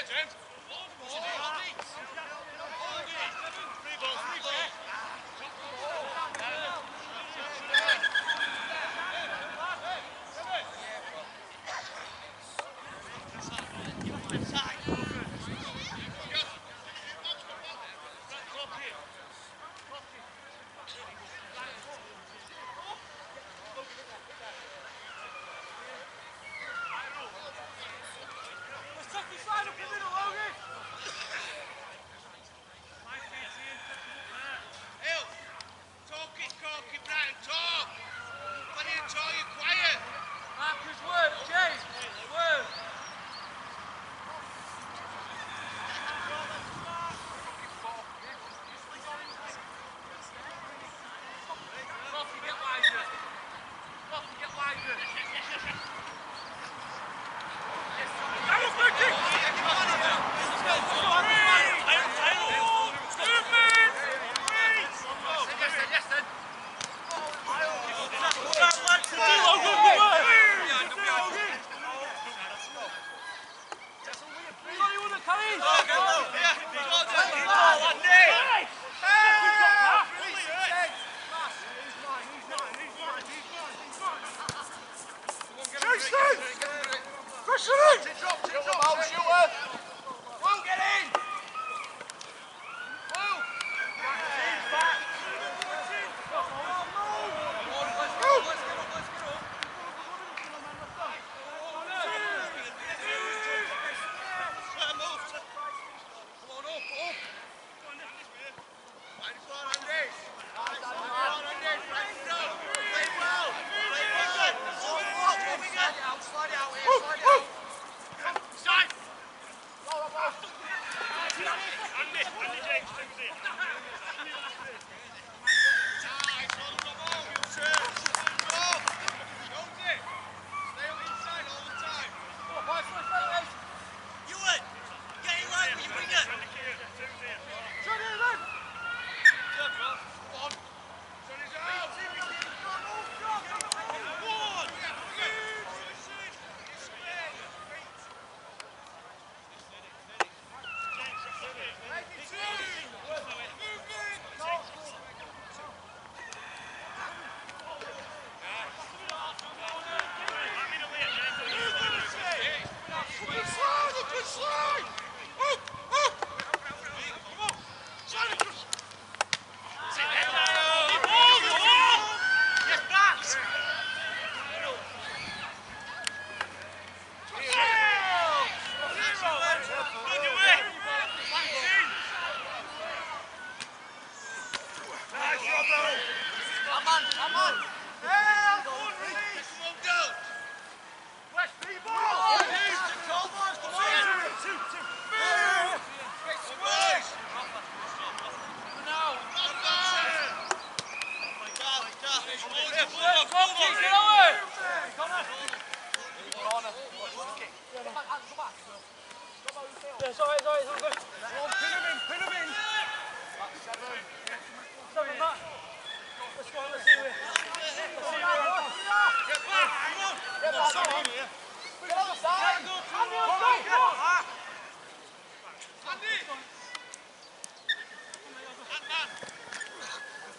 Legend!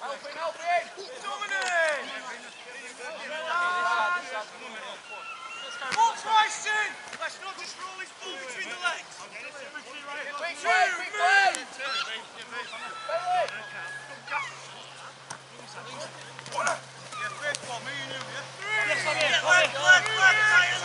Helping, helping! Dominate! Ball pricing! Let's not just roll his ball between the legs! Quick, quick, quick, quick! What a... Yeah, fifth one, me and you, yeah? Three! Left, left, left, left, left!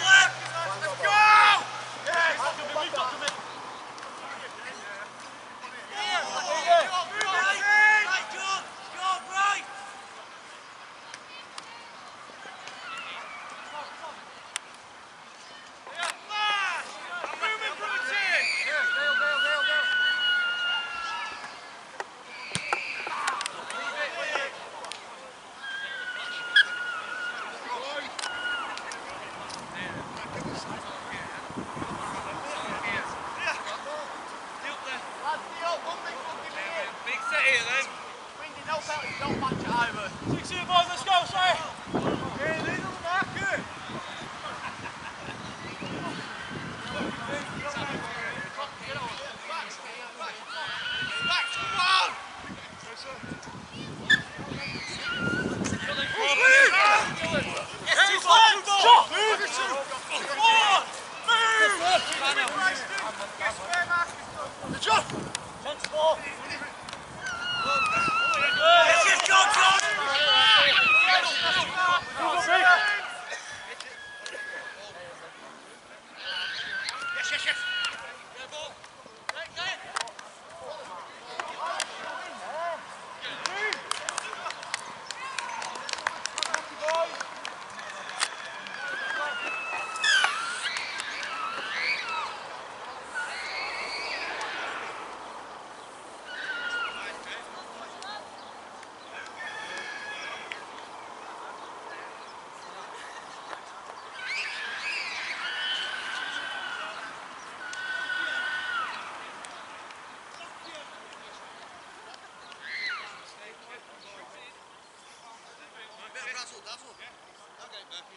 Tassel. Okay,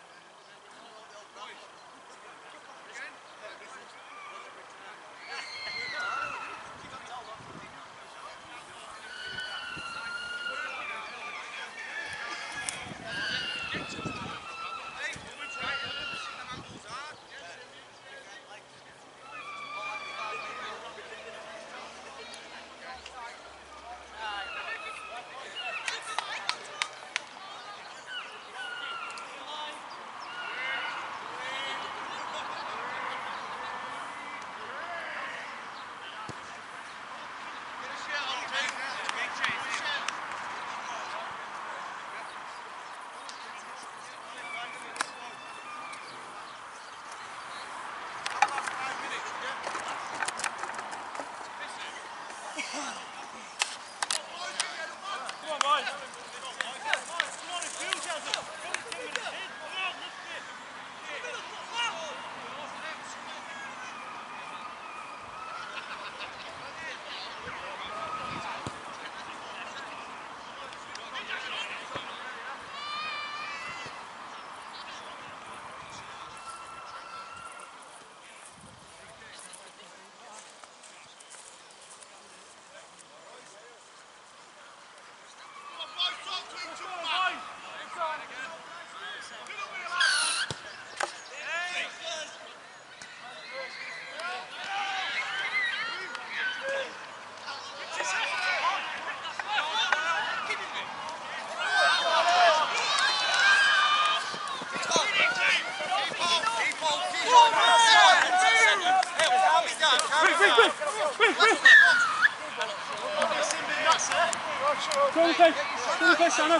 下の。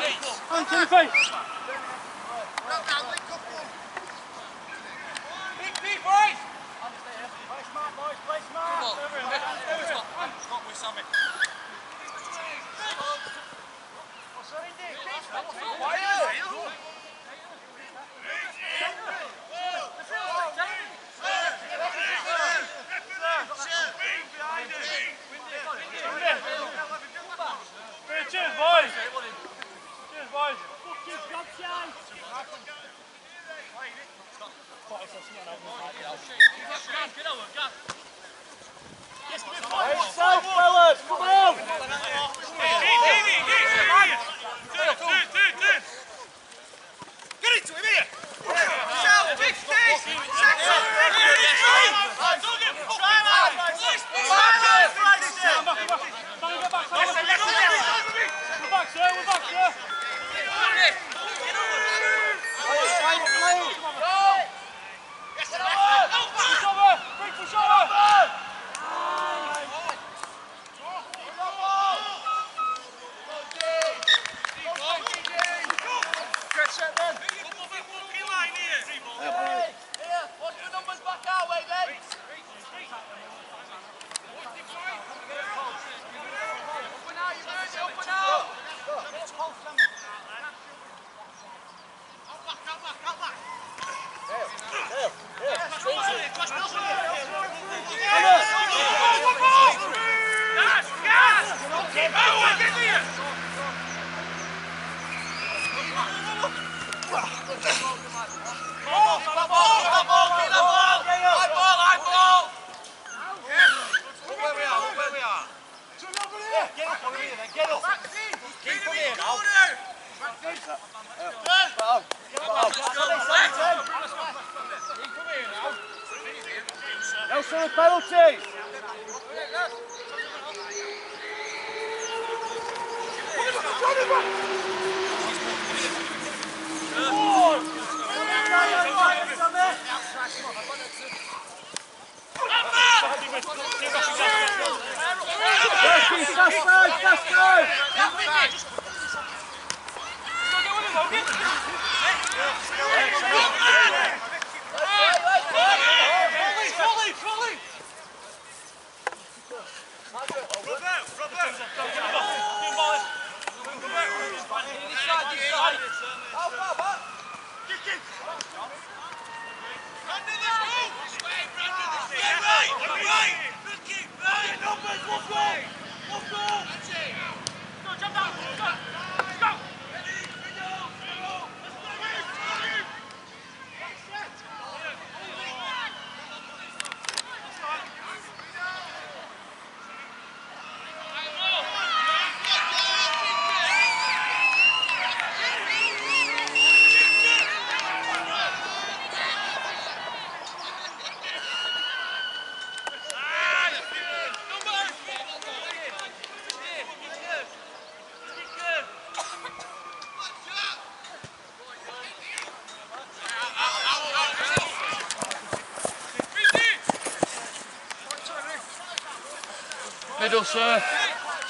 Middle, sir.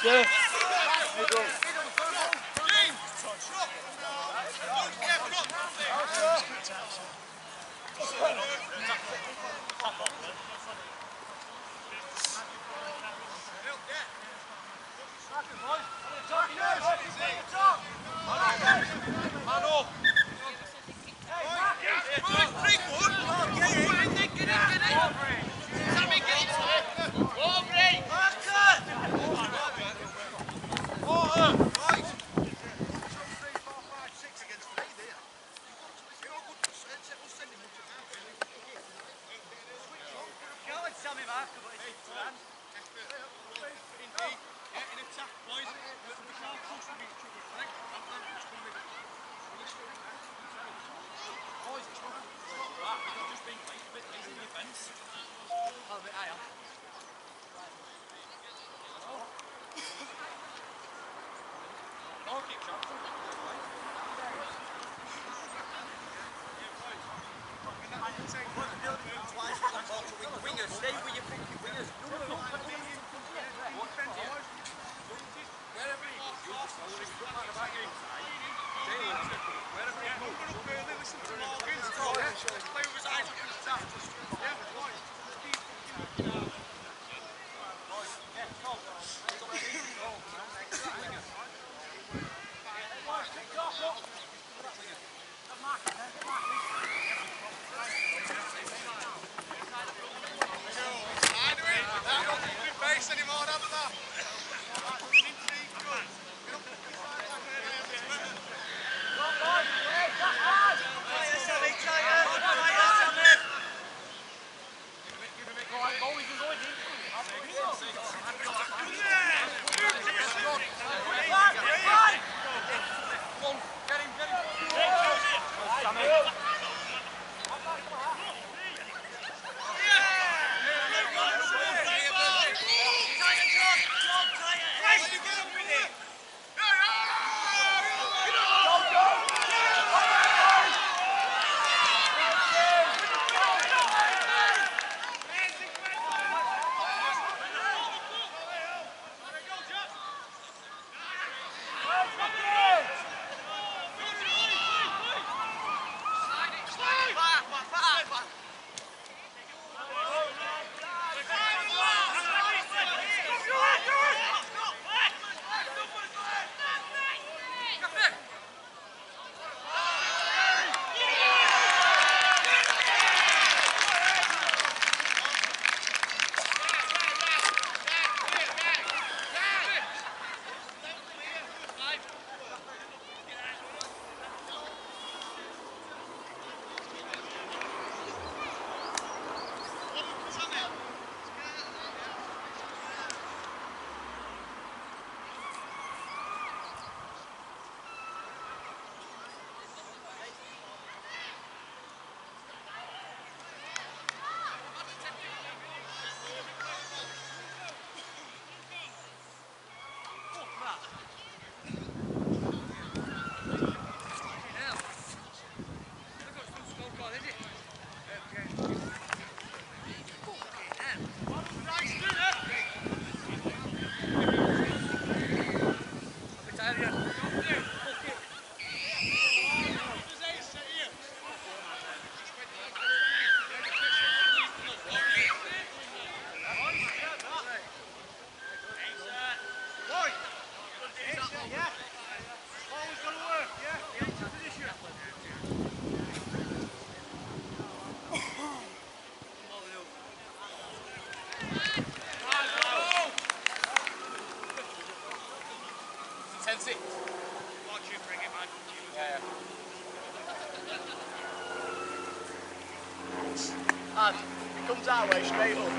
Sir. It comes our way straight up.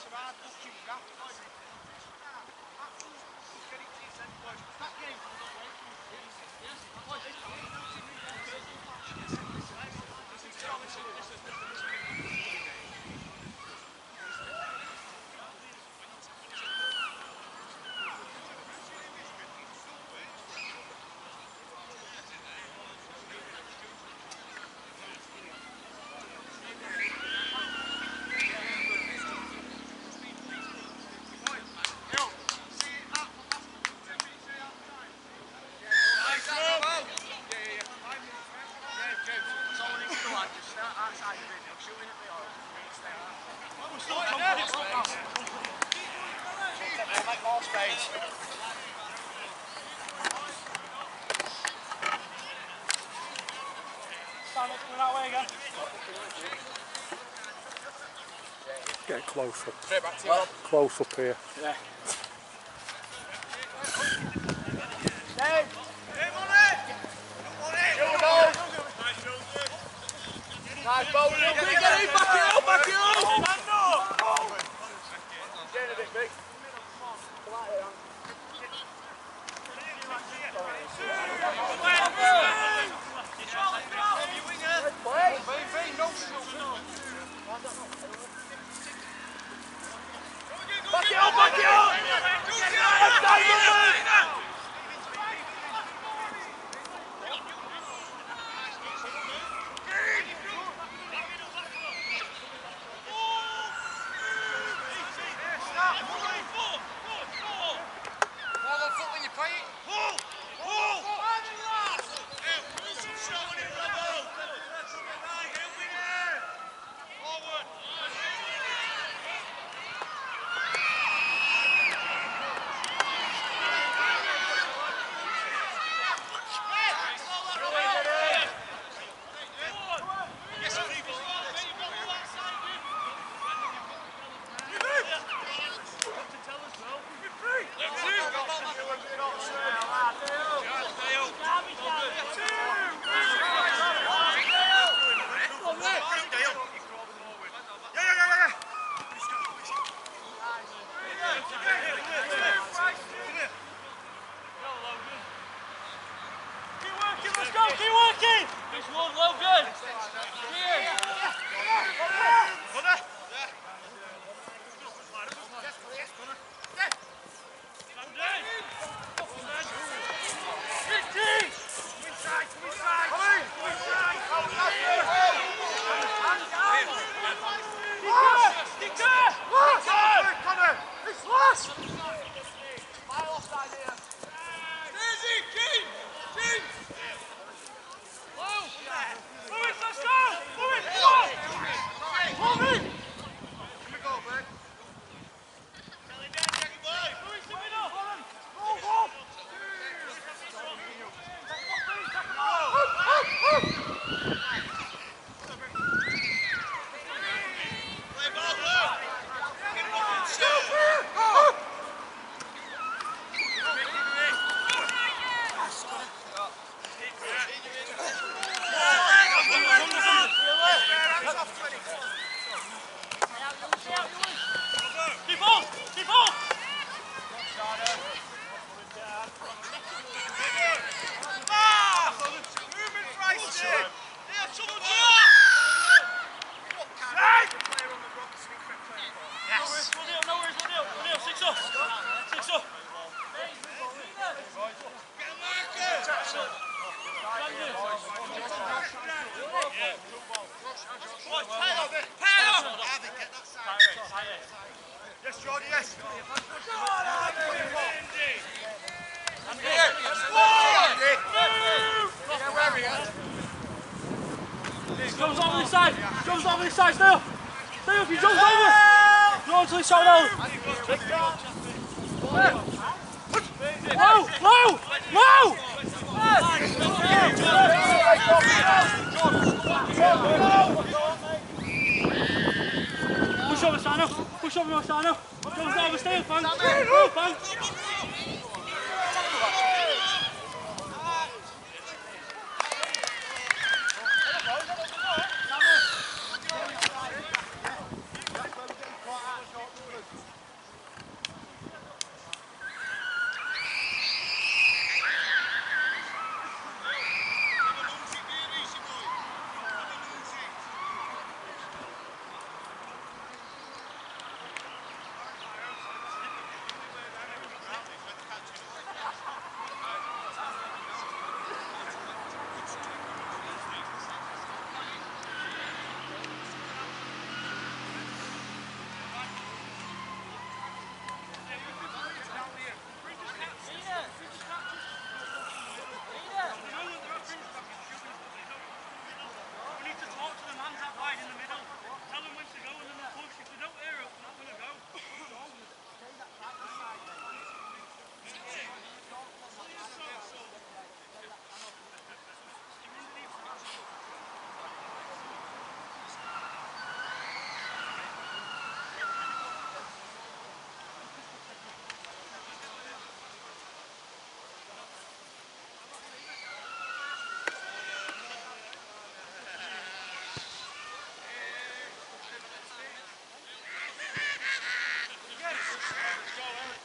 se va a tu chica close up. Straight back to you, Close up here. Yeah.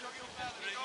çok iyi oldu.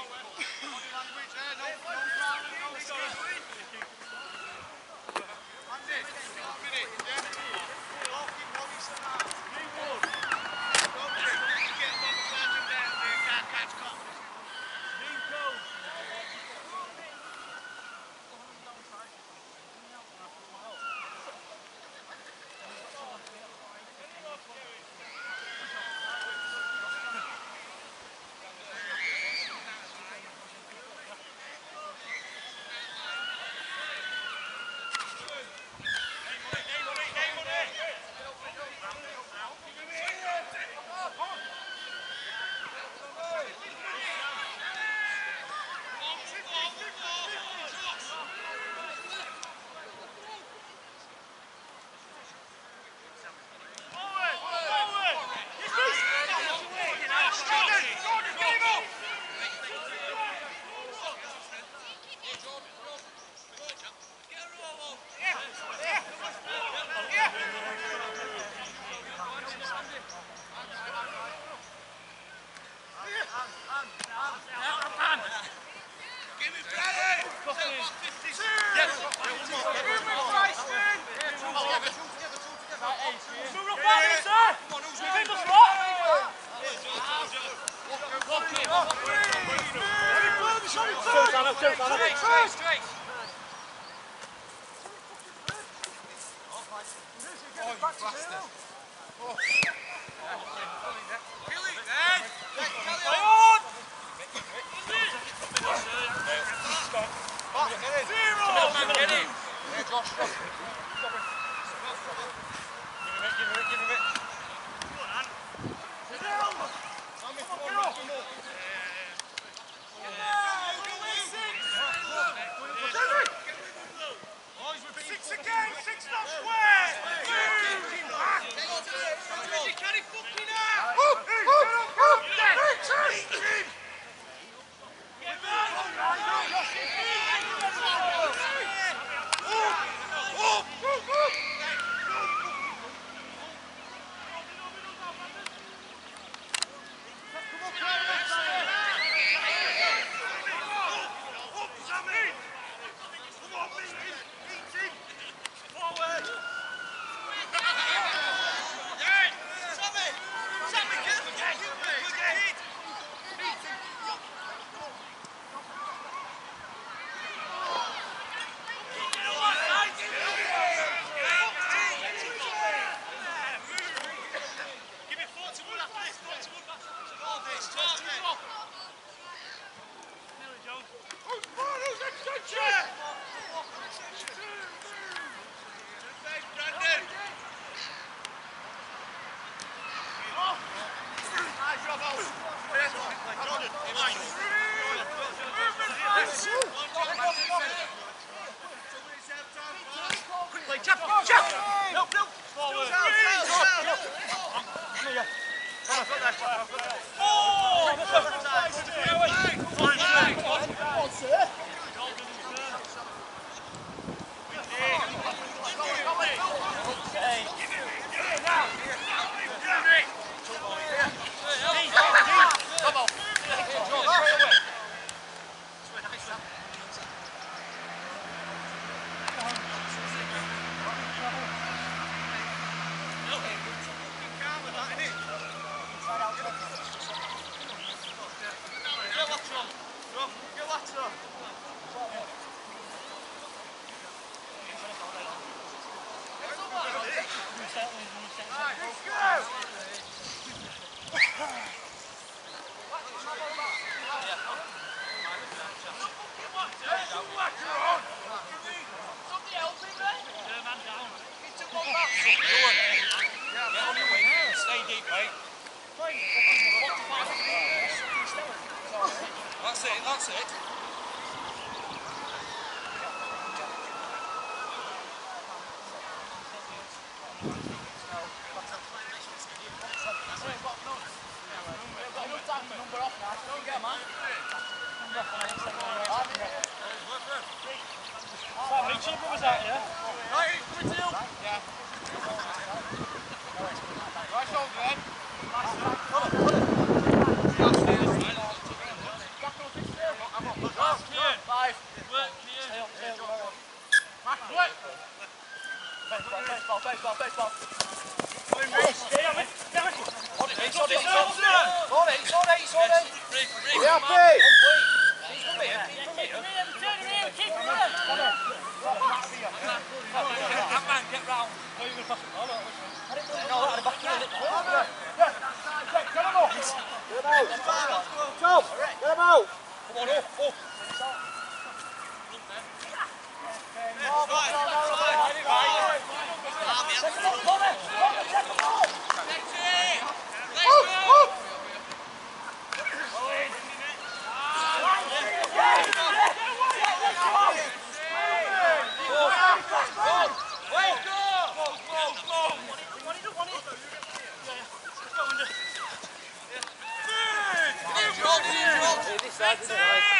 That's it.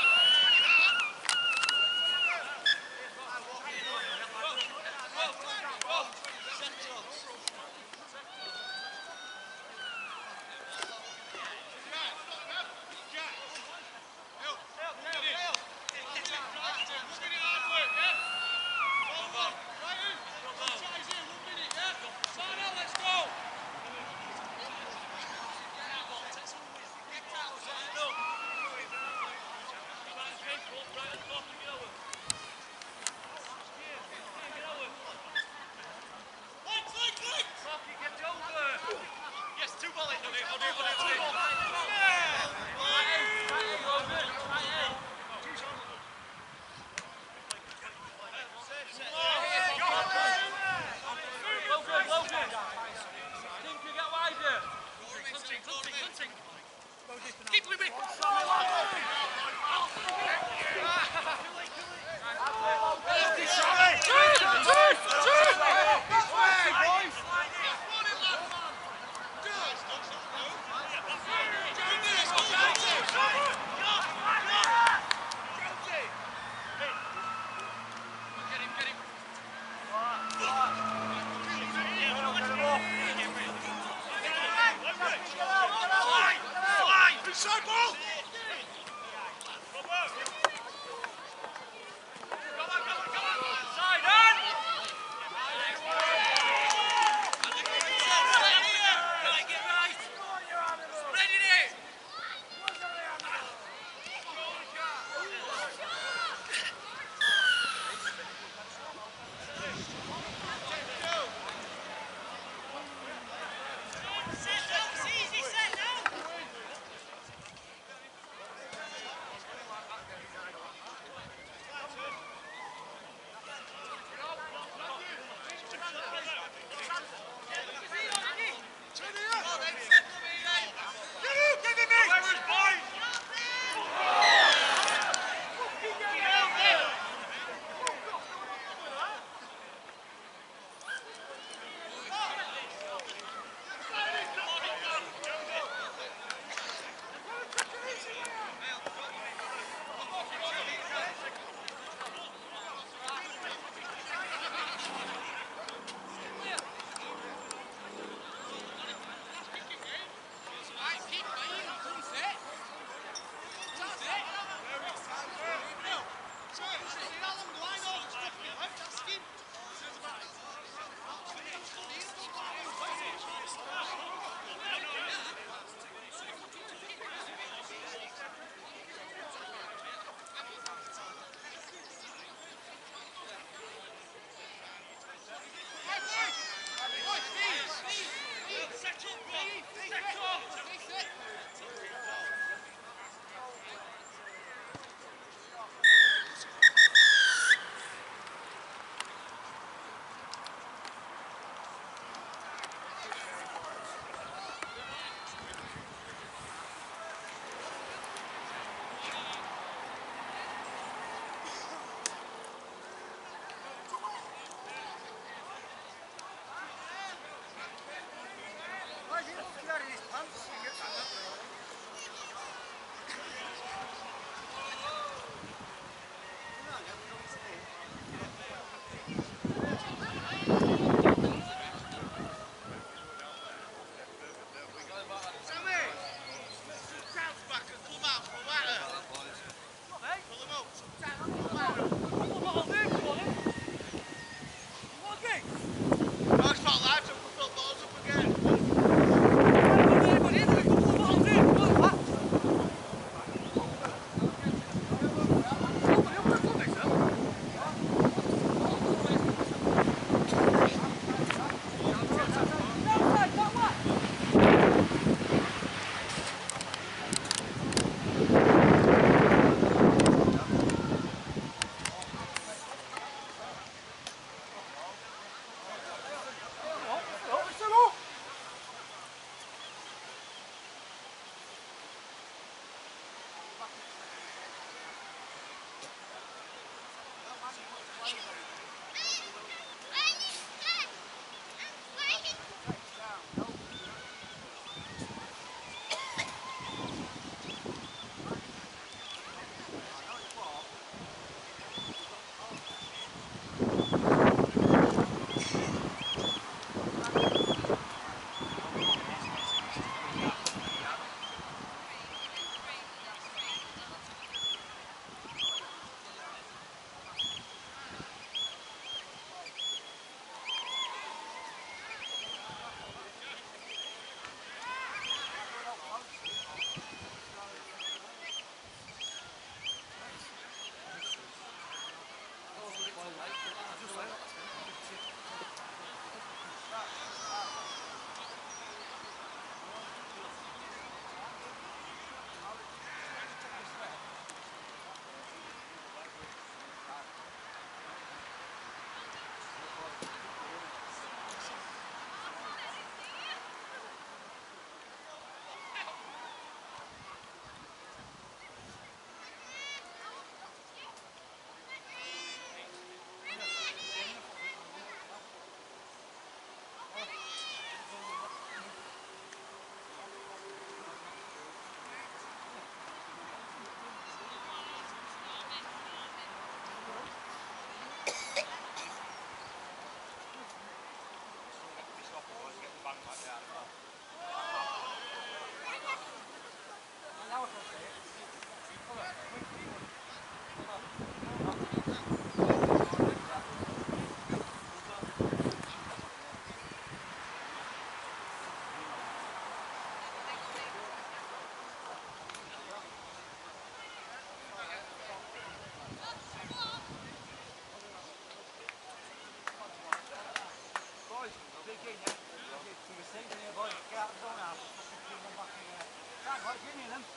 Toen we the door worden, ik ga er zo naar. Ik ga er.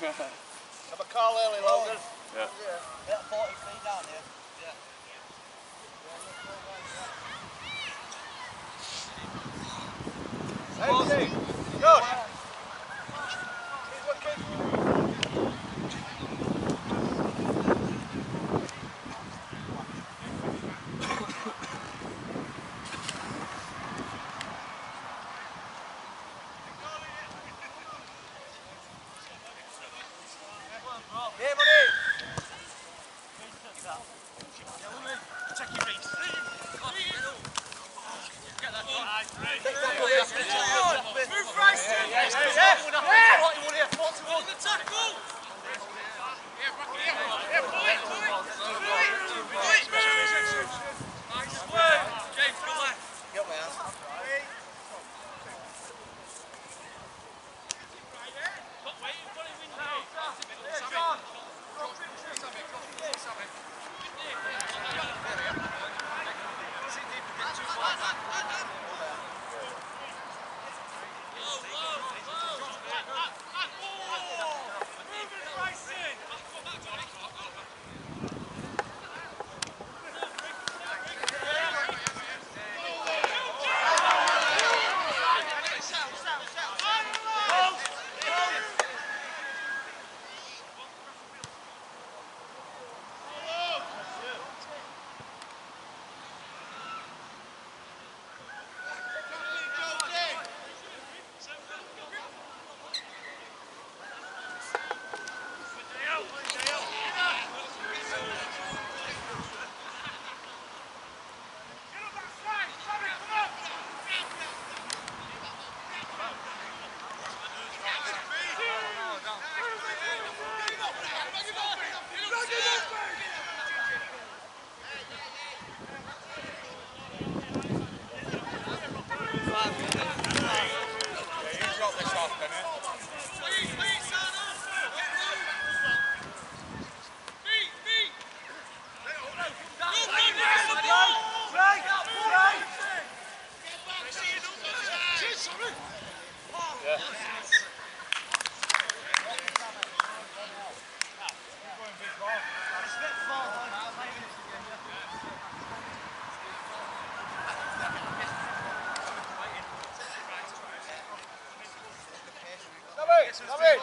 I'm a call Ellie Logan. Yeah. Yeah. About 40 feet down here. Yeah. Hey, Steve. Go. Vem,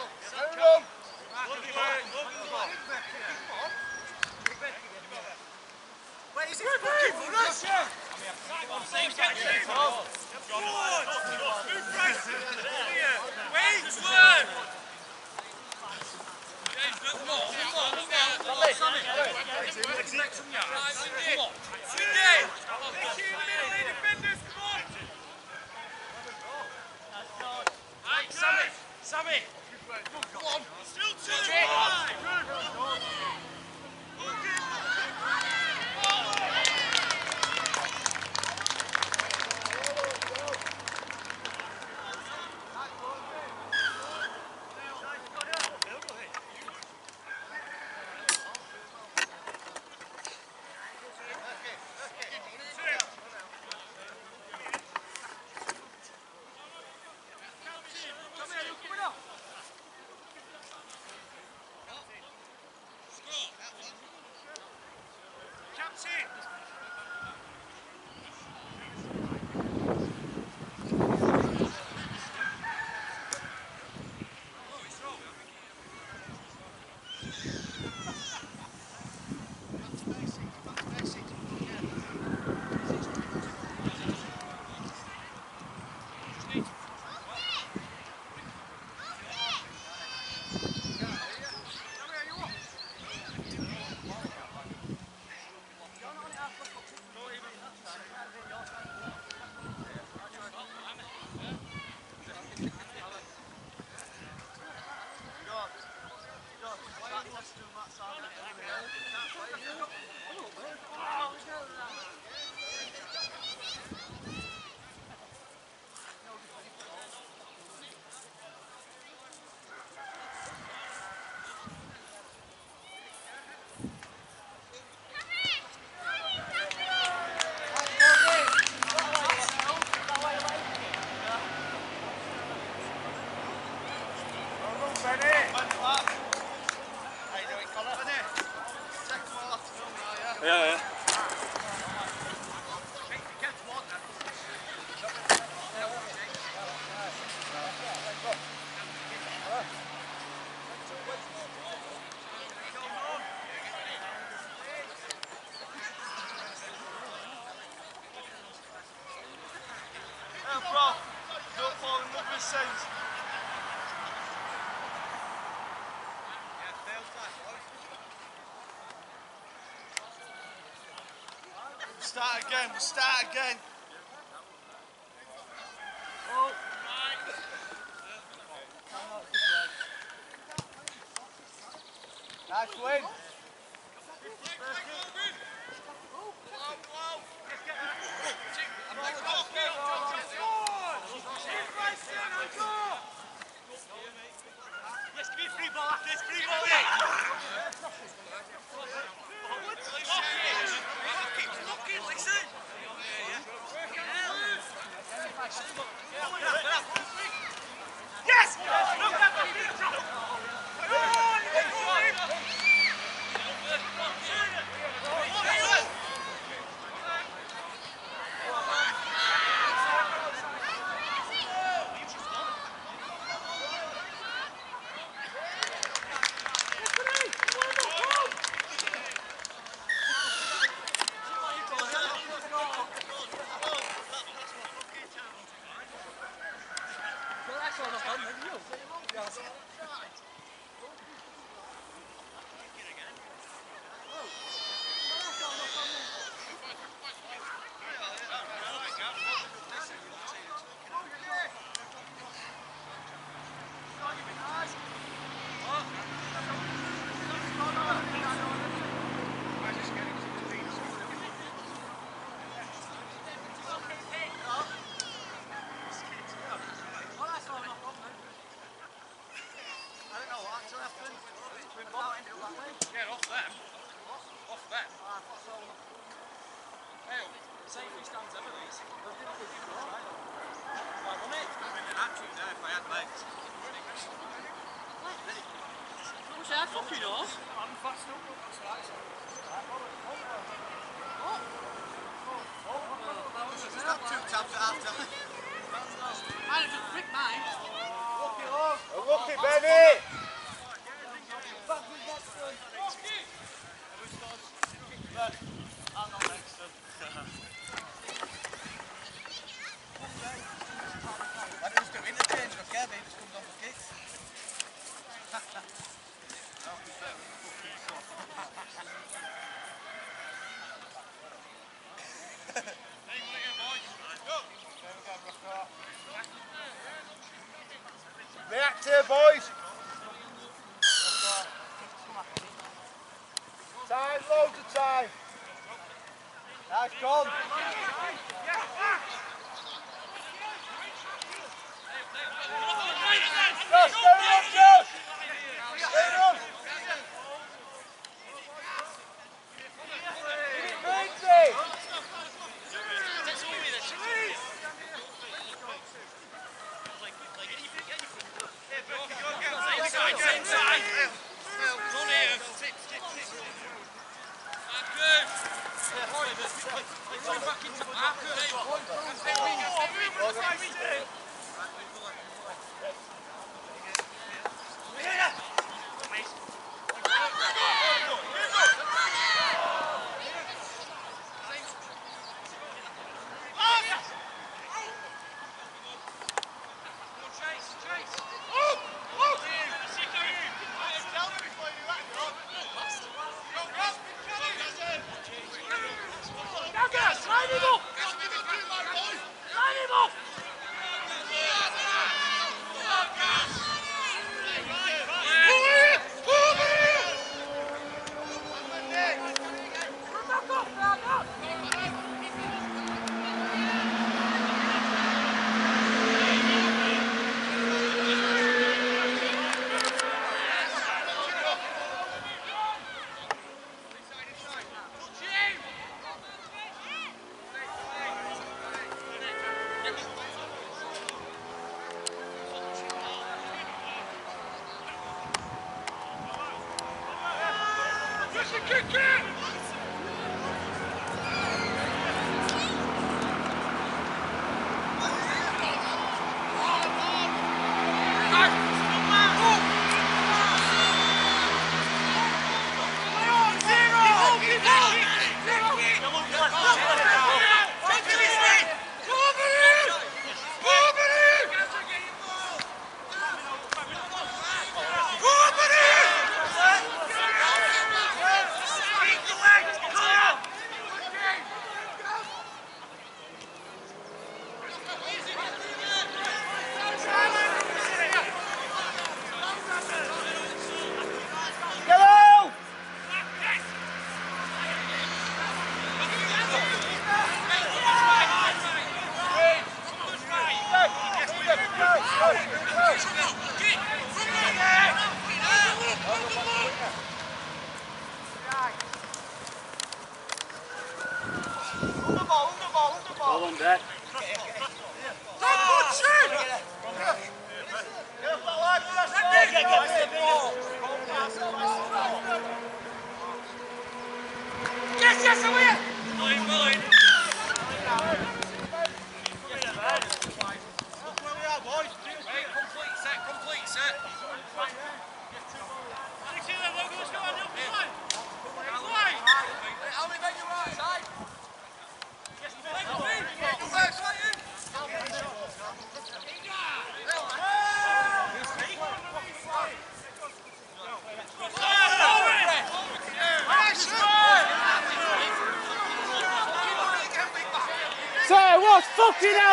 Vicente. Start again, we'll start again. Nice win. Wow, wow. Yes! Look at the! fucking off. I just prick mine. here, boys.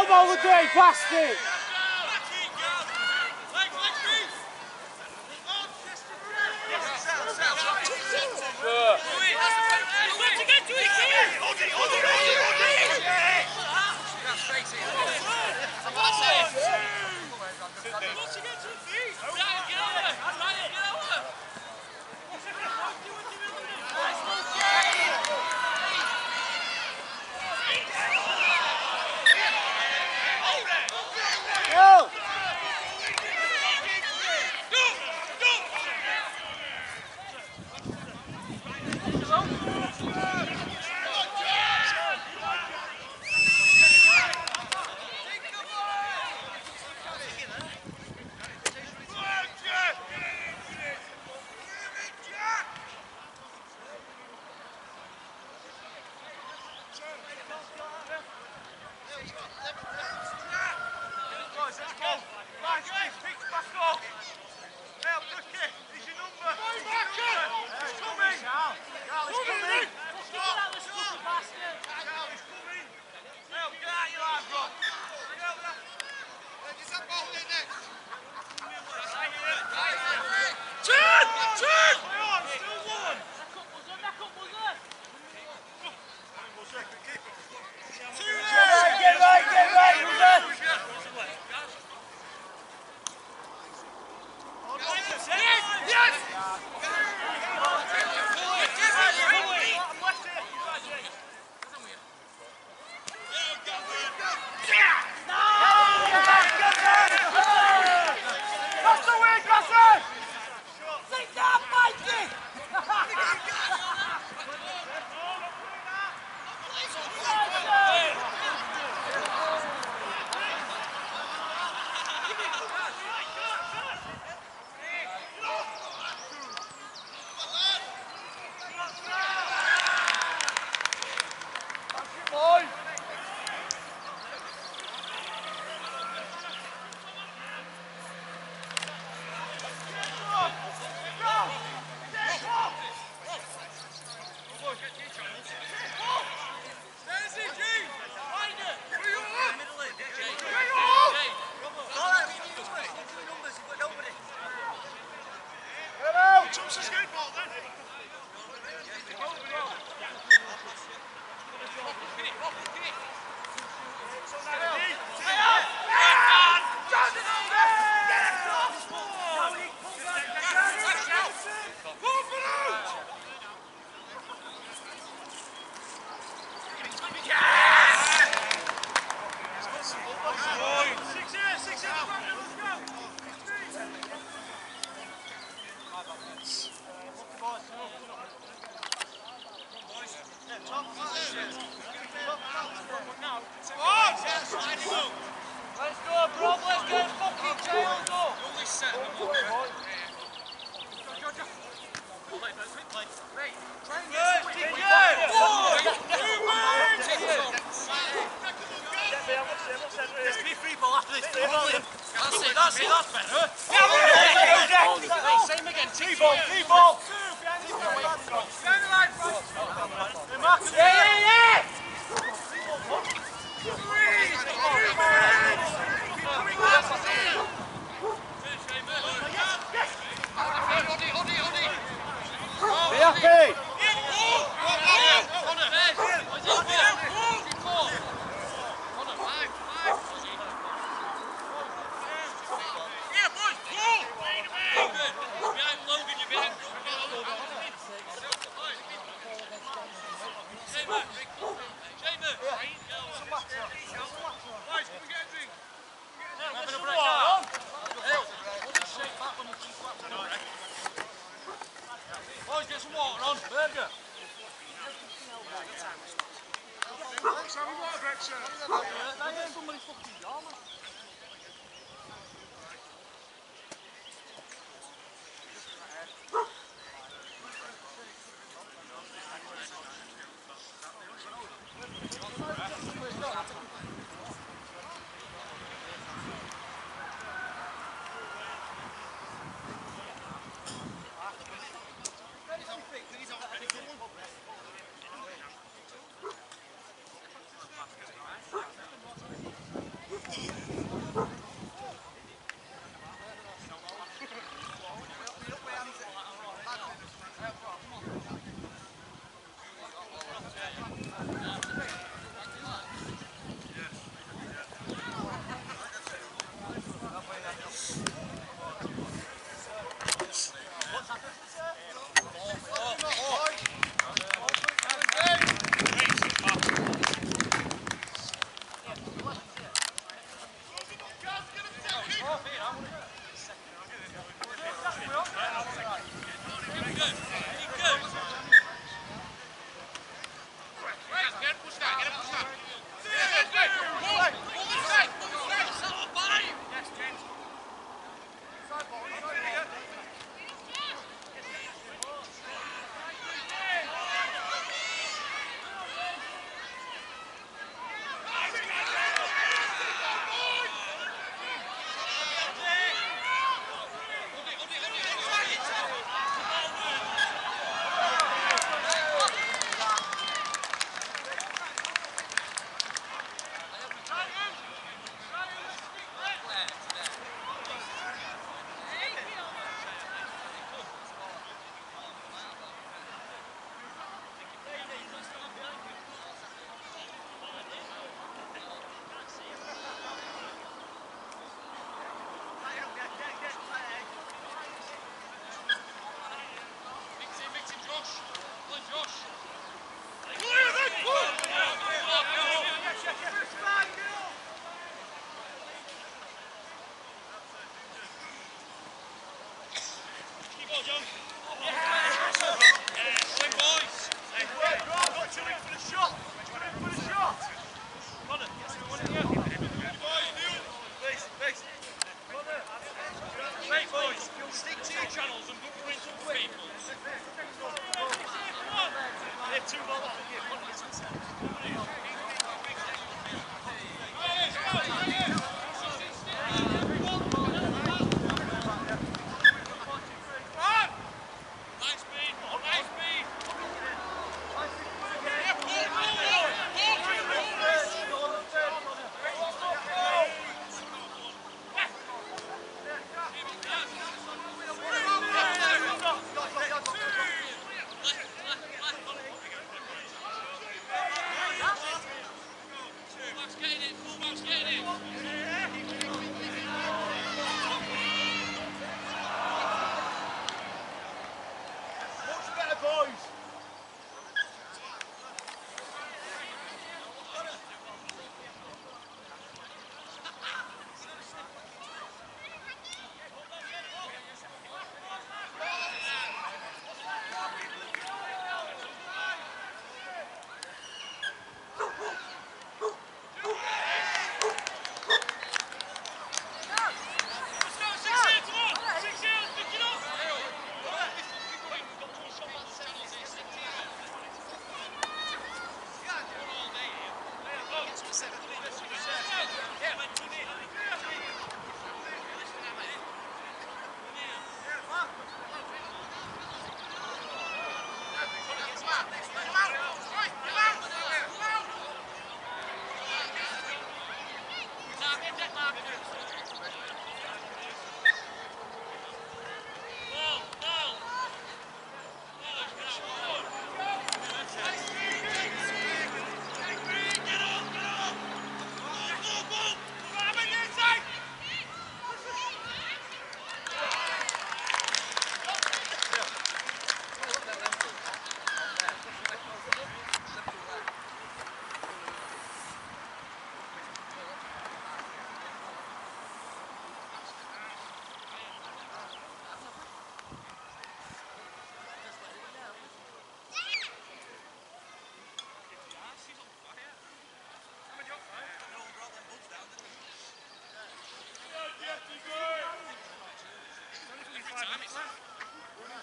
Elbow would they, bastard?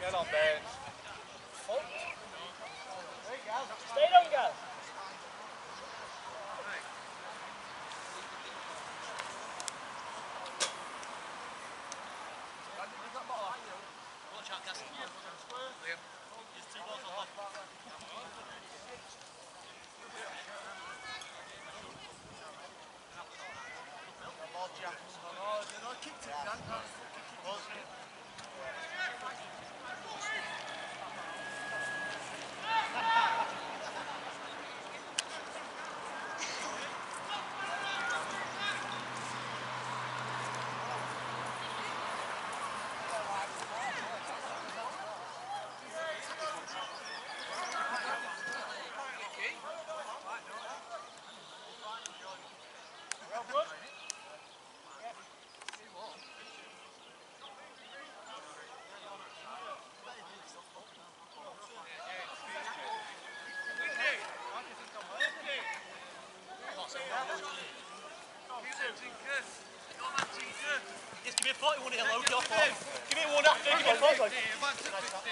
Get on, Ben. マンチュラルだね。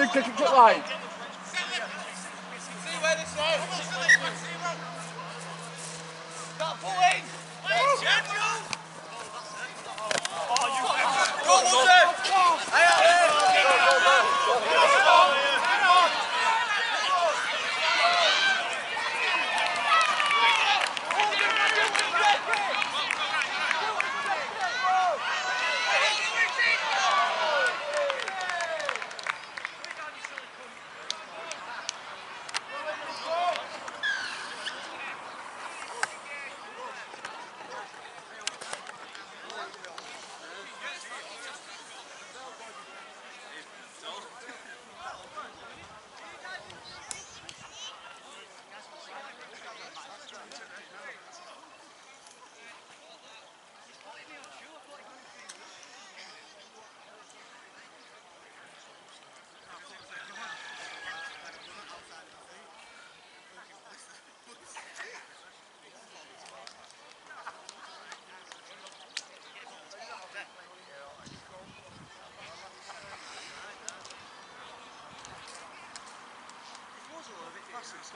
To line. Wilson,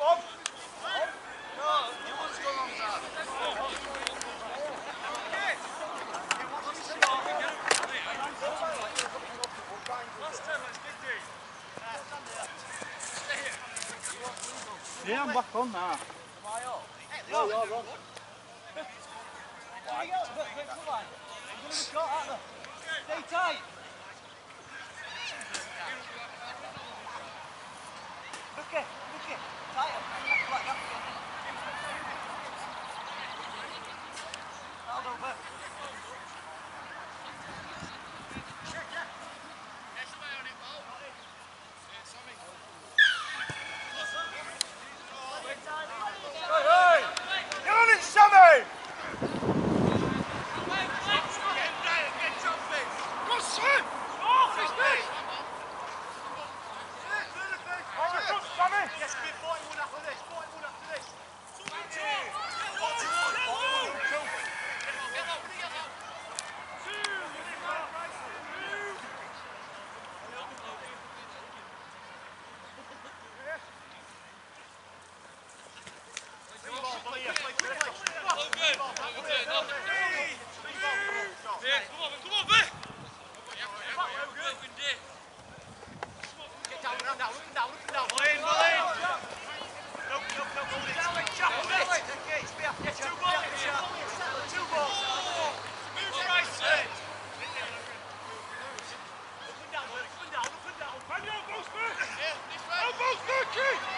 on. Yeah, I'm back on now. No, you're wrong. Why? Look, look, look? Stay tight. Look it, look it. Like that. Keith!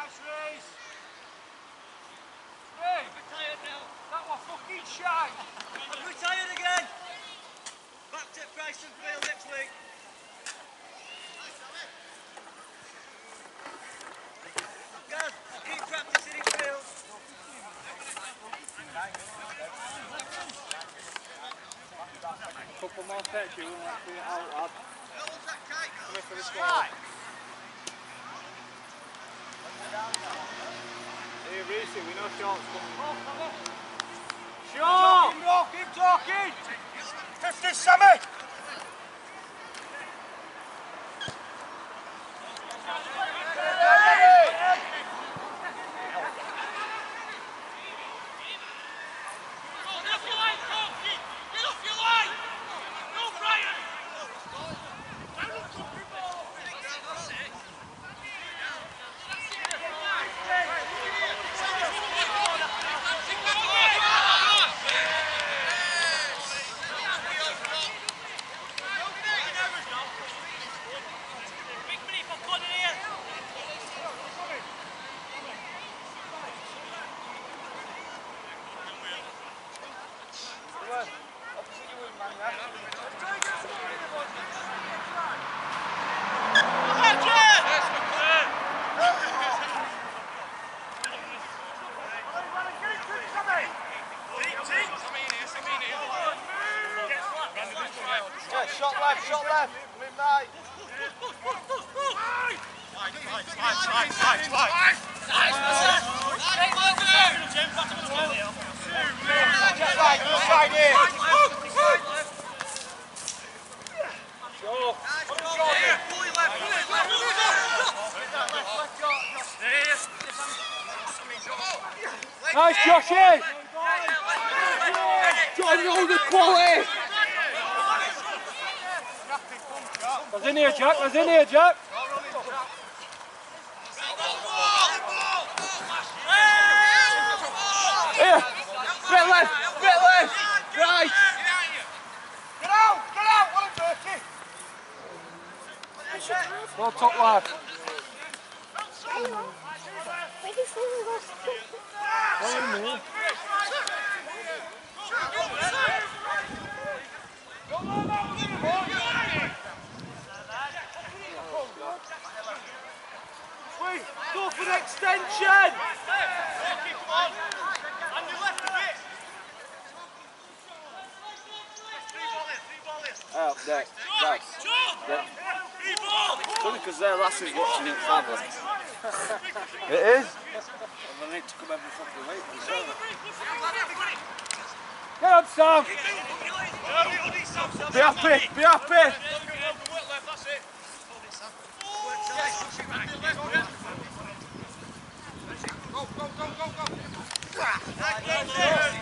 Nice, Reece. Hey, Retired now. that was fucking shite. I'm retired again. Back to Preston Field next week. Guys, keep practicing in field. Couple more sets, you won't let it out, lad. Coming for the score. Right. We know shorts coming. Keep talking, keep talking. 50, Sammy! Get off your line, Corky! Get off your line! No, Brian! Big minute for corner here! Yeah, shot left, shot left. Move right. Get right, go side here. Nice, Joshy! Johnny, all the quality! There's in here, Jack. There's in here, Jack. Here. Bit left. Bit left. Right. Get out! Get out! What a dirty! Well top Go for the extension! Out there, right. Yeah. It's funny because their lass is watching it, Fathom. it is? And they need to come every fucking week. themselves. Get up, Sam. Be happy. Be happy. It's